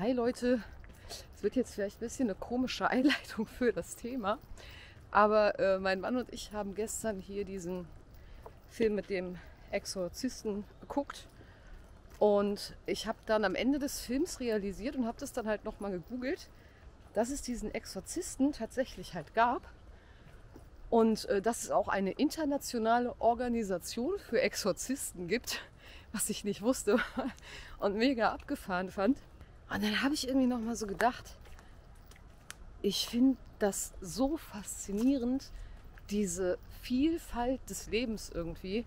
Hi Leute, es wird jetzt vielleicht ein bisschen eine komische Einleitung für das Thema, aber äh, mein Mann und ich haben gestern hier diesen Film mit dem Exorzisten geguckt und ich habe dann am Ende des Films realisiert und habe das dann halt nochmal gegoogelt, dass es diesen Exorzisten tatsächlich halt gab und äh, dass es auch eine internationale Organisation für Exorzisten gibt, was ich nicht wusste und mega abgefahren fand. Und dann habe ich irgendwie noch mal so gedacht, ich finde das so faszinierend, diese Vielfalt des Lebens irgendwie.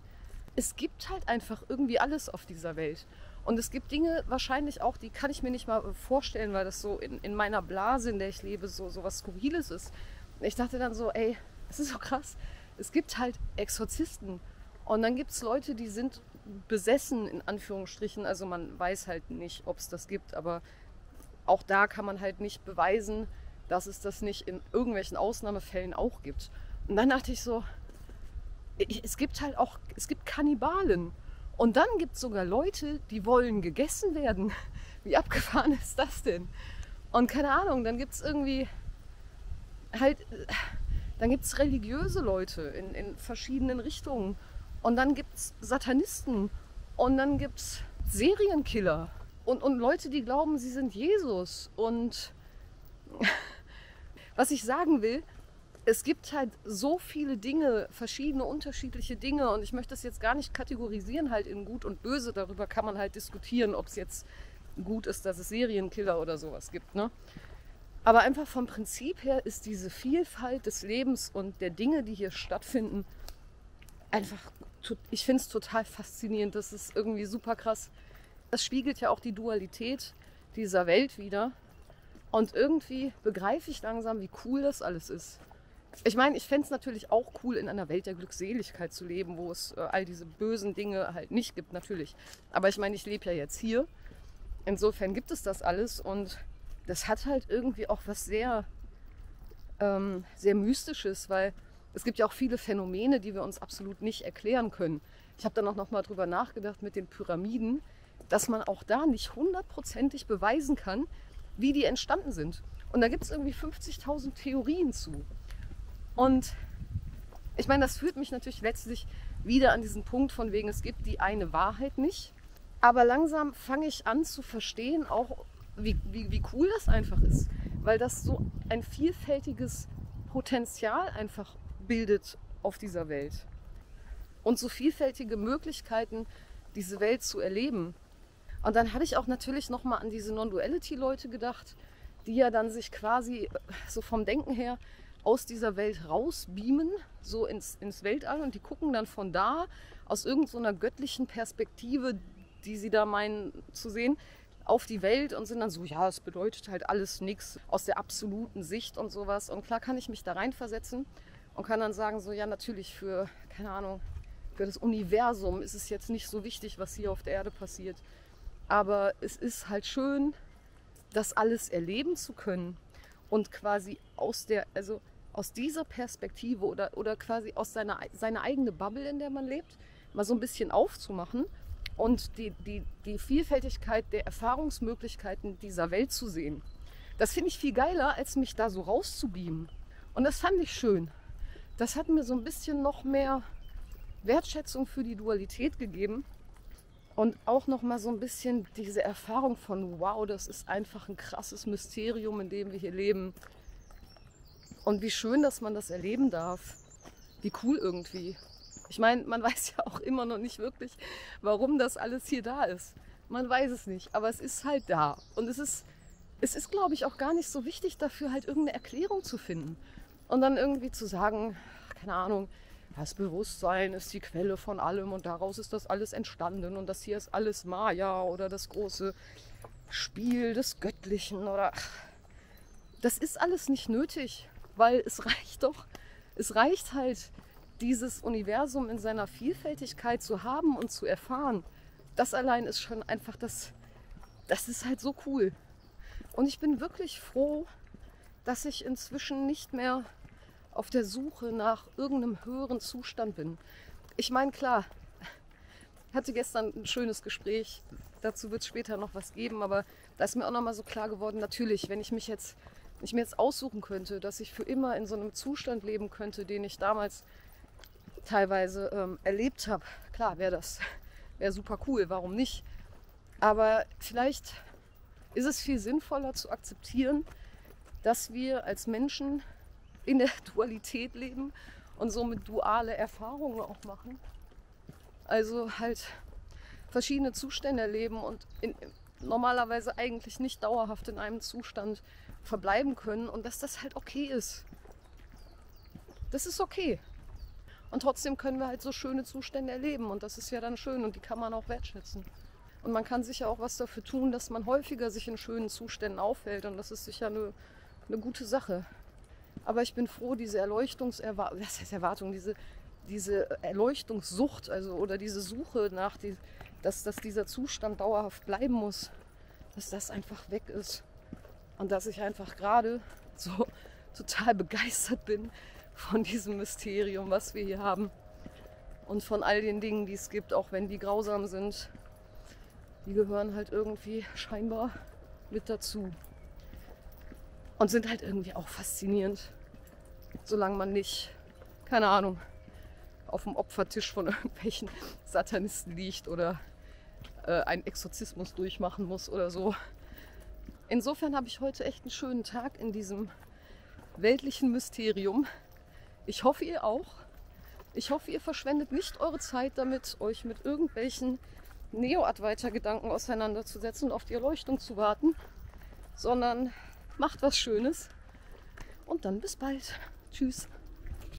Es gibt halt einfach irgendwie alles auf dieser Welt. Und es gibt Dinge wahrscheinlich auch, die kann ich mir nicht mal vorstellen, weil das so in, in meiner Blase, in der ich lebe, so, so was Skurriles ist. Ich dachte dann so, ey, das ist so krass. Es gibt halt Exorzisten. Und dann gibt es Leute, die sind besessen, in Anführungsstrichen. Also man weiß halt nicht, ob es das gibt, aber auch da kann man halt nicht beweisen, dass es das nicht in irgendwelchen Ausnahmefällen auch gibt. Und dann dachte ich so, es gibt halt auch, es gibt Kannibalen. Und dann gibt es sogar Leute, die wollen gegessen werden. Wie abgefahren ist das denn? Und keine Ahnung, dann gibt es irgendwie halt, dann gibt es religiöse Leute in, in verschiedenen Richtungen. Und dann gibt es Satanisten. Und dann gibt es Serienkiller. Und, und Leute, die glauben, sie sind Jesus. Und was ich sagen will, es gibt halt so viele Dinge, verschiedene unterschiedliche Dinge und ich möchte das jetzt gar nicht kategorisieren halt in gut und böse. Darüber kann man halt diskutieren, ob es jetzt gut ist, dass es Serienkiller oder sowas gibt. Ne? Aber einfach vom Prinzip her ist diese Vielfalt des Lebens und der Dinge, die hier stattfinden, einfach, ich finde es total faszinierend. Das ist irgendwie super krass. Das spiegelt ja auch die Dualität dieser Welt wieder. Und irgendwie begreife ich langsam, wie cool das alles ist. Ich meine, ich fände es natürlich auch cool, in einer Welt der Glückseligkeit zu leben, wo es äh, all diese bösen Dinge halt nicht gibt, natürlich. Aber ich meine, ich lebe ja jetzt hier. Insofern gibt es das alles und das hat halt irgendwie auch was sehr, ähm, sehr Mystisches, weil es gibt ja auch viele Phänomene, die wir uns absolut nicht erklären können. Ich habe dann auch noch mal drüber nachgedacht mit den Pyramiden, dass man auch da nicht hundertprozentig beweisen kann, wie die entstanden sind. Und da gibt es irgendwie 50.000 Theorien zu. Und ich meine, das führt mich natürlich letztlich wieder an diesen Punkt von wegen, es gibt die eine Wahrheit nicht. Aber langsam fange ich an zu verstehen, auch wie, wie, wie cool das einfach ist, weil das so ein vielfältiges Potenzial einfach bildet auf dieser Welt. Und so vielfältige Möglichkeiten, diese Welt zu erleben. Und dann hatte ich auch natürlich nochmal an diese Non-Duality-Leute gedacht, die ja dann sich quasi so vom Denken her aus dieser Welt rausbeamen, so ins, ins Weltall und die gucken dann von da aus irgendeiner so göttlichen Perspektive, die sie da meinen zu sehen, auf die Welt und sind dann so, ja, es bedeutet halt alles nichts aus der absoluten Sicht und sowas. Und klar kann ich mich da reinversetzen und kann dann sagen, so, ja, natürlich für, keine Ahnung, für das Universum ist es jetzt nicht so wichtig, was hier auf der Erde passiert. Aber es ist halt schön, das alles erleben zu können und quasi aus der, also aus dieser Perspektive oder, oder quasi aus seiner, seiner eigenen Bubble, in der man lebt, mal so ein bisschen aufzumachen und die, die, die Vielfältigkeit der Erfahrungsmöglichkeiten dieser Welt zu sehen. Das finde ich viel geiler, als mich da so rauszubeamen. Und das fand ich schön. Das hat mir so ein bisschen noch mehr Wertschätzung für die Dualität gegeben und auch noch mal so ein bisschen diese Erfahrung von wow, das ist einfach ein krasses Mysterium, in dem wir hier leben. Und wie schön, dass man das erleben darf. Wie cool irgendwie. Ich meine, man weiß ja auch immer noch nicht wirklich, warum das alles hier da ist. Man weiß es nicht, aber es ist halt da. Und es ist, es ist, glaube ich, auch gar nicht so wichtig dafür, halt irgendeine Erklärung zu finden. Und dann irgendwie zu sagen, keine Ahnung, das Bewusstsein ist die Quelle von allem und daraus ist das alles entstanden und das hier ist alles Maya oder das große Spiel des Göttlichen oder das ist alles nicht nötig, weil es reicht doch, es reicht halt dieses Universum in seiner Vielfältigkeit zu haben und zu erfahren, das allein ist schon einfach das, das ist halt so cool. Und ich bin wirklich froh, dass ich inzwischen nicht mehr auf der Suche nach irgendeinem höheren Zustand bin. Ich meine, klar, hatte gestern ein schönes Gespräch. Dazu wird es später noch was geben, aber da ist mir auch nochmal so klar geworden, natürlich, wenn ich mich jetzt, ich mir jetzt aussuchen könnte, dass ich für immer in so einem Zustand leben könnte, den ich damals teilweise ähm, erlebt habe, klar, wäre das wäre super cool, warum nicht? Aber vielleicht ist es viel sinnvoller zu akzeptieren, dass wir als Menschen in der Dualität leben und somit duale Erfahrungen auch machen. Also halt verschiedene Zustände erleben und in, normalerweise eigentlich nicht dauerhaft in einem Zustand verbleiben können und dass das halt okay ist. Das ist okay. Und trotzdem können wir halt so schöne Zustände erleben und das ist ja dann schön und die kann man auch wertschätzen. Und man kann sicher auch was dafür tun, dass man häufiger sich in schönen Zuständen aufhält und das ist sicher eine, eine gute Sache. Aber ich bin froh, diese Erleuchtungserwartung, was heißt Erwartung, diese, diese Erleuchtungssucht, also oder diese Suche nach, die, dass, dass dieser Zustand dauerhaft bleiben muss, dass das einfach weg ist. Und dass ich einfach gerade so total begeistert bin von diesem Mysterium, was wir hier haben. Und von all den Dingen, die es gibt, auch wenn die grausam sind. Die gehören halt irgendwie scheinbar mit dazu. Und sind halt irgendwie auch faszinierend. Solange man nicht, keine Ahnung, auf dem Opfertisch von irgendwelchen Satanisten liegt oder äh, einen Exorzismus durchmachen muss oder so. Insofern habe ich heute echt einen schönen Tag in diesem weltlichen Mysterium. Ich hoffe, ihr auch. Ich hoffe, ihr verschwendet nicht eure Zeit damit, euch mit irgendwelchen Neo-Advaita-Gedanken auseinanderzusetzen und auf die Erleuchtung zu warten, sondern macht was Schönes. Und dann bis bald. Tschüss.